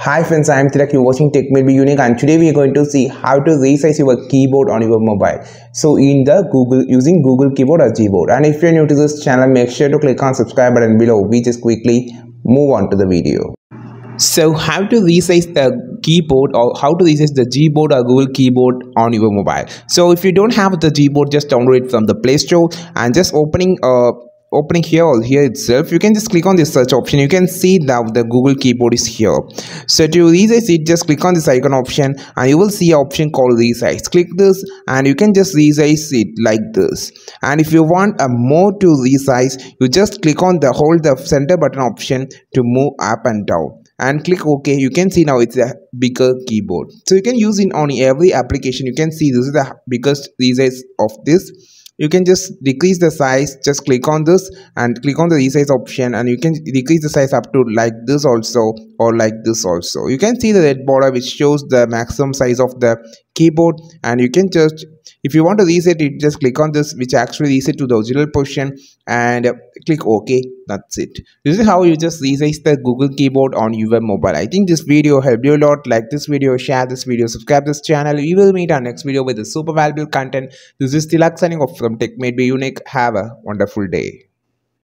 Hi friends, I am Tilak. You're watching Tech Made Me Unique and today we are going to see how to resize your keyboard on your mobile. So in the Google, using Google Keyboard or Gboard. And if you're new to this channel, make sure to click on subscribe button below. We just quickly move on to the video. So how to resize the keyboard or how to resize the Gboard or Google Keyboard on your mobile. So if you don't have the Gboard, just download it from the Play Store and just opening a opening here or here itself you can just click on this search option. You can see that the google keyboard is here. So to resize it just click on this icon option and you will see an option called resize. Click this and you can just resize it like this. And if you want a more to resize you just click on the hold the center button option to move up and down. And click ok. You can see now it's a bigger keyboard. So you can use it on every application. You can see this is the biggest resize of this you can just decrease the size just click on this and click on the resize option and you can decrease the size up to like this also or like this also. You can see the red border which shows the maximum size of the keyboard and you can just if you want to reset it just click on this which actually reset to the original position and click ok. That's it. This is how you just resize the google keyboard on your mobile. I think this video helped you a lot. Like this video share this video subscribe this channel. We will meet our next video with a super valuable content. This is tilak signing off from Tech Made Me Unique. Have a wonderful day